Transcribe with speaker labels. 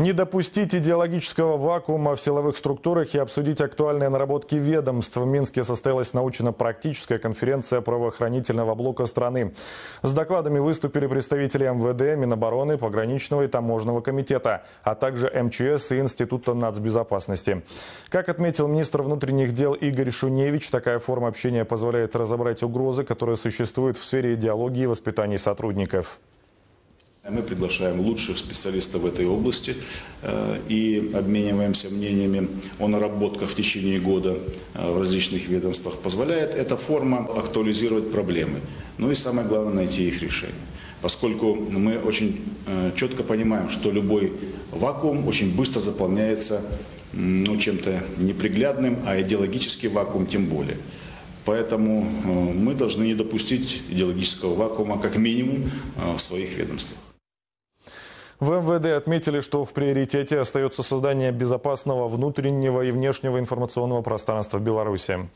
Speaker 1: Не допустить идеологического вакуума в силовых структурах и обсудить актуальные наработки ведомств. В Минске состоялась научно-практическая конференция правоохранительного блока страны. С докладами выступили представители МВД, Минобороны, Пограничного и Таможенного комитета, а также МЧС и Института нацбезопасности. Как отметил министр внутренних дел Игорь Шуневич, такая форма общения позволяет разобрать угрозы, которые существуют в сфере идеологии и воспитания сотрудников.
Speaker 2: Мы приглашаем лучших специалистов в этой области э, и обмениваемся мнениями о наработках в течение года э, в различных ведомствах. Позволяет эта форма актуализировать проблемы, ну и самое главное найти их решение. Поскольку мы очень э, четко понимаем, что любой вакуум очень быстро заполняется ну, чем-то неприглядным, а идеологический вакуум тем более. Поэтому мы должны не допустить идеологического вакуума как минимум в своих ведомствах.
Speaker 1: В МВД отметили, что в приоритете остается создание безопасного внутреннего и внешнего информационного пространства в Беларуси.